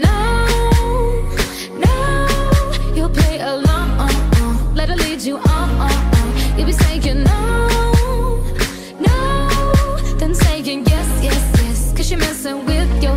No, no, you'll play along. Let her lead you on. You'll be saying no, no, then saying yes, yes, yes. Cause you're messing with your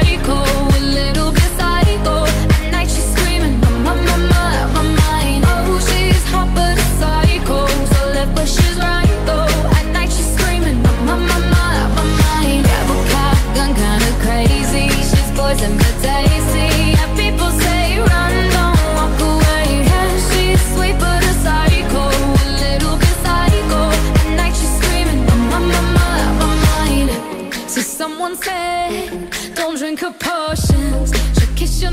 Someone said, don't drink her potions. She'll kiss your